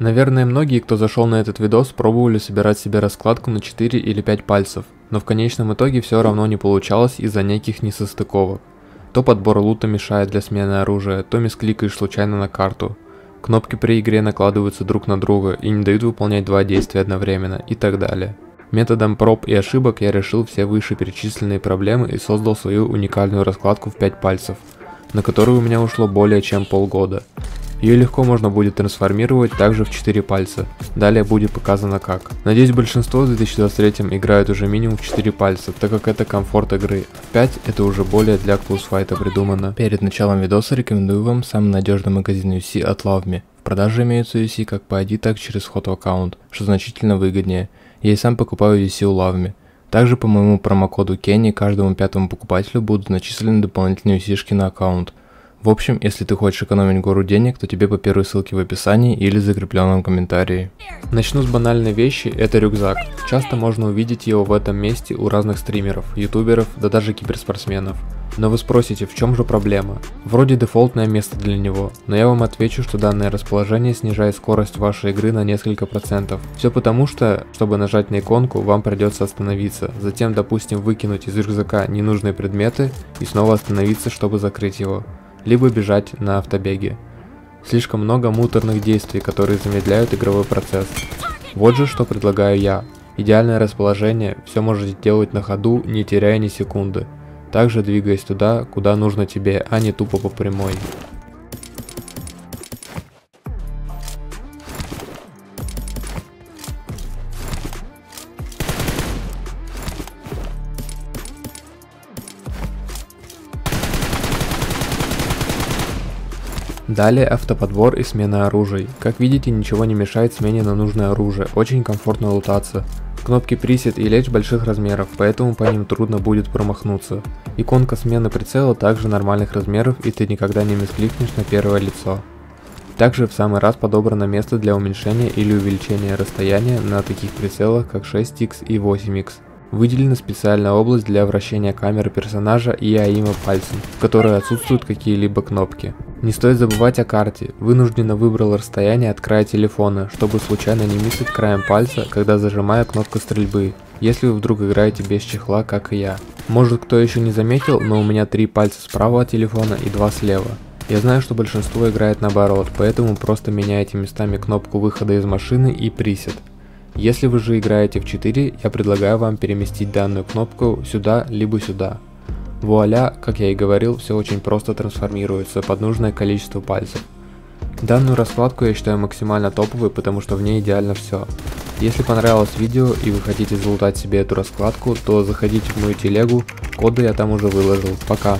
Наверное, многие, кто зашел на этот видос, пробовали собирать себе раскладку на 4 или 5 пальцев, но в конечном итоге все равно не получалось из-за неких несостыковок. То подбор лута мешает для смены оружия, то мискликаешь случайно на карту. Кнопки при игре накладываются друг на друга и не дают выполнять два действия одновременно и так далее. Методом проб и ошибок я решил все вышеперечисленные проблемы и создал свою уникальную раскладку в 5 пальцев, на которую у меня ушло более чем полгода. Ее легко можно будет трансформировать также в 4 пальца. Далее будет показано как. Надеюсь большинство в 2023 играют уже минимум в 4 пальца, так как это комфорт игры. В 5 это уже более для клоусфайта придумано. Перед началом видоса рекомендую вам самый надежный магазин UC от LoveMe. В продаже имеются UC как по ID, так и через фотоаккаунт, что значительно выгоднее. Я и сам покупаю UC у LoveMe. Также по моему промокоду Kenny каждому пятому покупателю будут начислены дополнительные UC на аккаунт. В общем, если ты хочешь экономить гору денег, то тебе по первой ссылке в описании или закрепленном комментарии. Начну с банальной вещи, это рюкзак. Часто можно увидеть его в этом месте у разных стримеров, ютуберов, да даже киберспортсменов. Но вы спросите, в чем же проблема? Вроде дефолтное место для него, но я вам отвечу, что данное расположение снижает скорость вашей игры на несколько процентов. Все потому что, чтобы нажать на иконку, вам придется остановиться, затем допустим выкинуть из рюкзака ненужные предметы и снова остановиться, чтобы закрыть его либо бежать на автобеге. Слишком много муторных действий, которые замедляют игровой процесс. Вот же что предлагаю я. Идеальное расположение, все можете делать на ходу, не теряя ни секунды. Также двигаясь туда, куда нужно тебе, а не тупо по прямой. Далее автоподбор и смена оружий. Как видите, ничего не мешает смене на нужное оружие, очень комфортно лутаться. Кнопки пресет и лечь больших размеров, поэтому по ним трудно будет промахнуться. Иконка смены прицела также нормальных размеров и ты никогда не мискликнешь на первое лицо. Также в самый раз подобрано место для уменьшения или увеличения расстояния на таких прицелах как 6x и 8x. Выделена специальная область для вращения камеры персонажа и аима пальцем, в которой отсутствуют какие-либо кнопки. Не стоит забывать о карте, вынужденно выбрал расстояние от края телефона, чтобы случайно не миссать краем пальца, когда зажимаю кнопку стрельбы, если вы вдруг играете без чехла, как и я. Может кто еще не заметил, но у меня три пальца справа от телефона и два слева. Я знаю, что большинство играет наоборот, поэтому просто меняйте местами кнопку выхода из машины и присед. Если вы же играете в 4, я предлагаю вам переместить данную кнопку сюда, либо сюда. Вуаля, как я и говорил, все очень просто трансформируется под нужное количество пальцев. Данную раскладку я считаю максимально топовой, потому что в ней идеально все. Если понравилось видео и вы хотите залутать себе эту раскладку, то заходите в мою телегу, коды я там уже выложил. Пока.